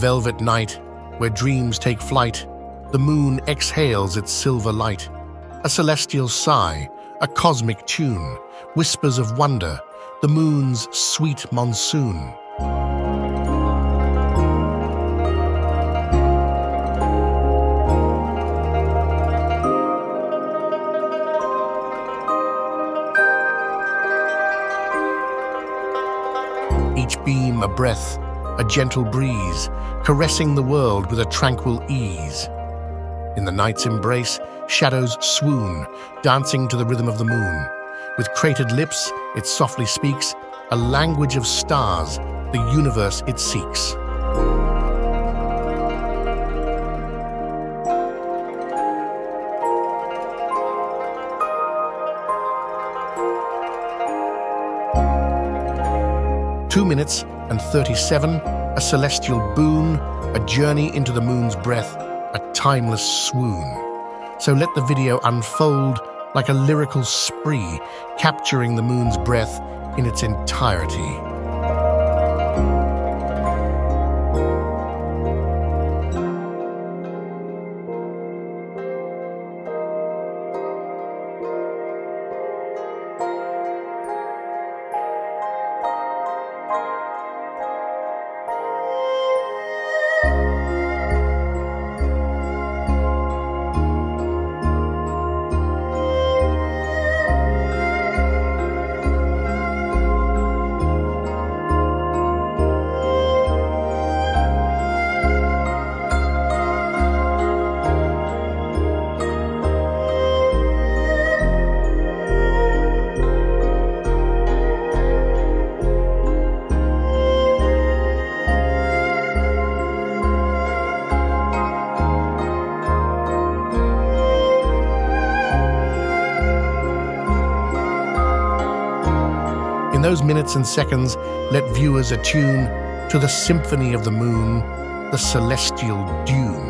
velvet night, where dreams take flight, the moon exhales its silver light. A celestial sigh, a cosmic tune, whispers of wonder, the moon's sweet monsoon. Each beam a breath, a gentle breeze, caressing the world with a tranquil ease. In the night's embrace, shadows swoon, dancing to the rhythm of the moon. With cratered lips, it softly speaks, a language of stars, the universe it seeks. Two minutes and 37, a celestial boon, a journey into the moon's breath, a timeless swoon. So let the video unfold like a lyrical spree, capturing the moon's breath in its entirety. In those minutes and seconds, let viewers attune to the symphony of the moon, the celestial dune.